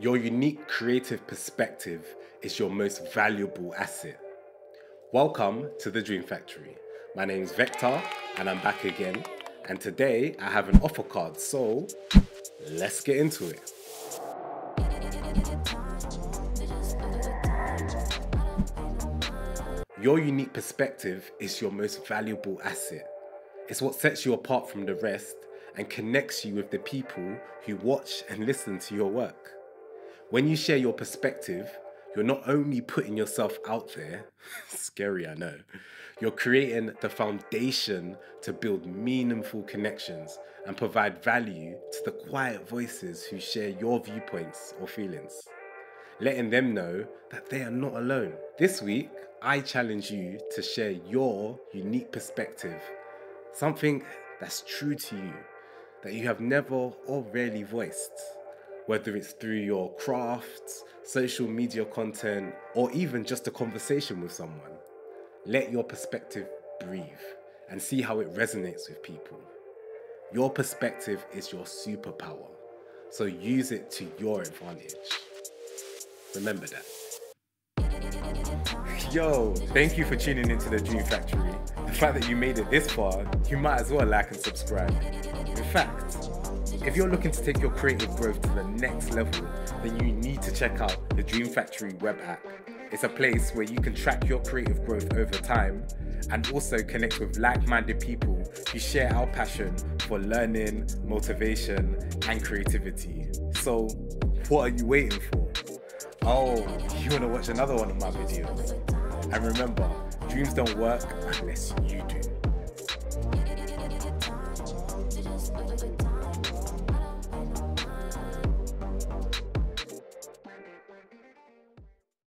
Your unique creative perspective is your most valuable asset. Welcome to the Dream Factory. My name is Vector and I'm back again. And today I have an offer card, so let's get into it. Your unique perspective is your most valuable asset. It's what sets you apart from the rest and connects you with the people who watch and listen to your work. When you share your perspective, you're not only putting yourself out there, scary, I know, you're creating the foundation to build meaningful connections and provide value to the quiet voices who share your viewpoints or feelings, letting them know that they are not alone. This week, I challenge you to share your unique perspective, something that's true to you, that you have never or rarely voiced whether it's through your crafts, social media content, or even just a conversation with someone. Let your perspective breathe and see how it resonates with people. Your perspective is your superpower, so use it to your advantage. Remember that. Yo, thank you for tuning into the Dream Factory. The fact that you made it this far, you might as well like and subscribe. In fact, if you're looking to take your creative growth to the next level, then you need to check out the Dream Factory web app. It's a place where you can track your creative growth over time and also connect with like minded people who share our passion for learning, motivation, and creativity. So, what are you waiting for? Oh, you want to watch another one of my videos? And remember, dreams don't work unless you do.